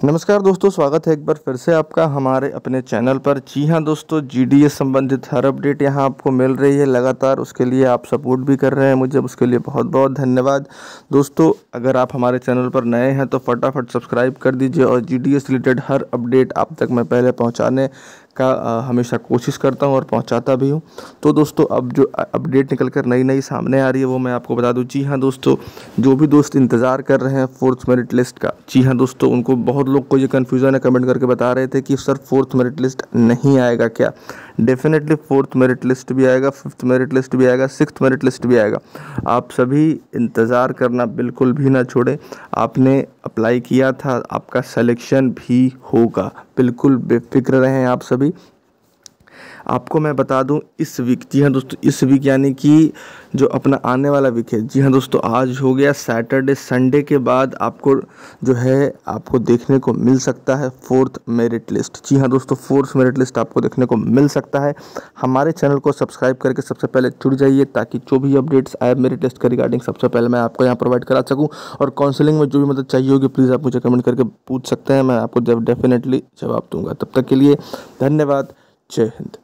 नमस्कार दोस्तों, स्वागत है एक बार फिर से आपका हमारे अपने चैनल पर। जी हाँ दोस्तों जीडीएस संबंधित हर अपडेट यहाँ आपको मिल रही है लगातार, उसके लिए आप सपोर्ट भी कर रहे हैं मुझे, उसके लिए बहुत बहुत धन्यवाद। दोस्तों, अगर आप हमारे चैनल पर नए हैं तो फटाफट सब्सक्राइब कर दीजिए और जीडीएस रिलेटेड हर अपडेट आप तक मैं पहले पहुँचाने का हमेशा कोशिश करता हूँ और पहुँचाता भी हूँ। तो दोस्तों, अब जो अपडेट निकल कर नई नई सामने आ रही है वो मैं आपको बता दूँ। जी हाँ दोस्तों, जो भी दोस्त इंतज़ार कर रहे हैं फोर्थ मेरिट लिस्ट का, जी हाँ दोस्तों, उनको बहुत लोग को ये कन्फ्यूज़न है कमेंट करके बता रहे थे कि सर फोर्थ मेरिट लिस्ट नहीं आएगा क्या? डेफिनेटली फोर्थ मेरिट लिस्ट भी आएगा फिफ्थ मेरिट लिस्ट भी आएगा सिक्स मेरिट लिस्ट भी आएगा। आप सभी इंतज़ार करना बिल्कुल भी ना छोड़ें। आपने अप्लाई किया था, आपका सलेक्शन भी होगा। बिल्कुल बेफिक्र रहें आप सभी। आपको मैं बता दूँ, इस वीक, जी हाँ दोस्तों, इस वीक यानी कि जो अपना आने वाला वीक है, जी हाँ दोस्तों, आज हो गया सैटरडे संडे के बाद आपको जो है, आपको देखने को मिल सकता है फोर्थ मेरिट लिस्ट जी हाँ दोस्तों फोर्थ मेरिट लिस्ट आपको देखने को मिल सकता है। हमारे चैनल को सब्सक्राइब करके सबसे पहले जुड़ जाइए, ताकि जो भी अपडेट्स आए मेरिट लिस्ट के रिगार्डिंग सबसे पहले मैं आपको यहाँ प्रोवाइड करा सकूँ। और काउंसलिंग में जो भी मदद चाहिए होगी प्लीज़ आप मुझे कमेंट करके पूछ सकते हैं, मैं आपको जब डेफिनेटली जवाब दूँगा। तब तक के लिए धन्यवाद, जय हिंद।